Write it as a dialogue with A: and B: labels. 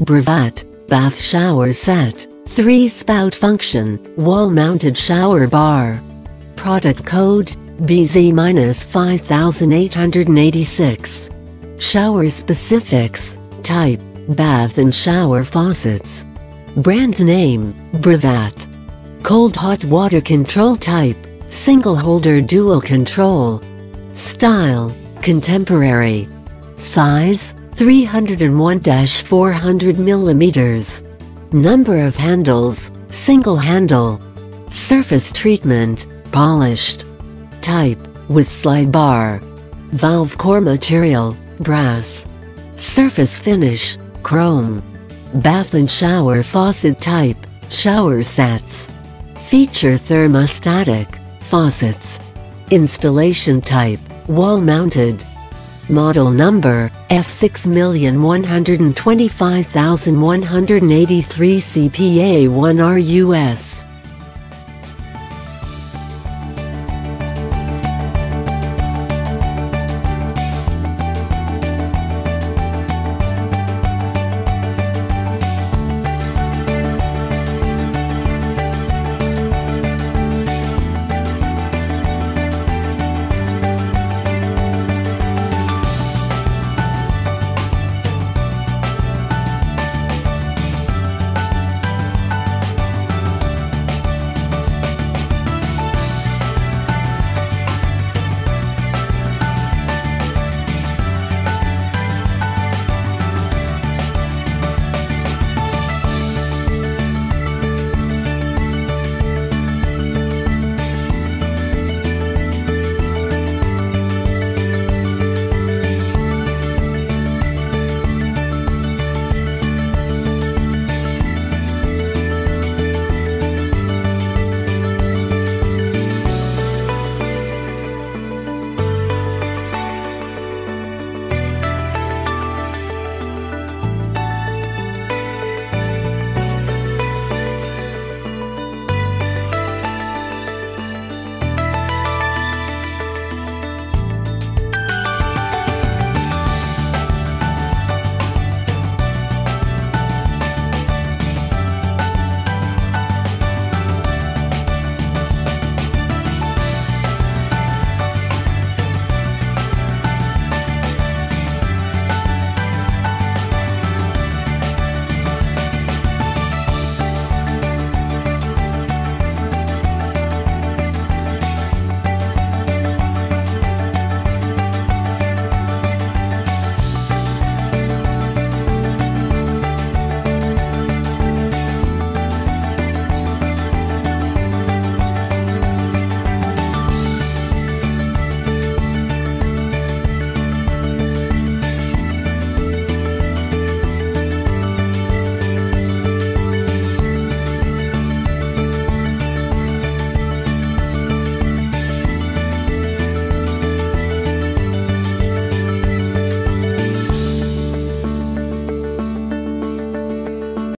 A: Bravat, bath shower set, 3 spout function, wall-mounted shower bar. Product code, BZ-5886. Shower specifics, type, bath and shower faucets. Brand name, Bravat. Cold hot water control type, single holder dual control. Style, contemporary. Size, 301-400 millimeters. Number of handles, single handle. Surface treatment, polished. Type, with slide bar. Valve core material, brass. Surface finish, chrome. Bath and shower faucet type, shower sets. Feature thermostatic, faucets. Installation type, wall-mounted. Model number, F6125183 CPA1RUS.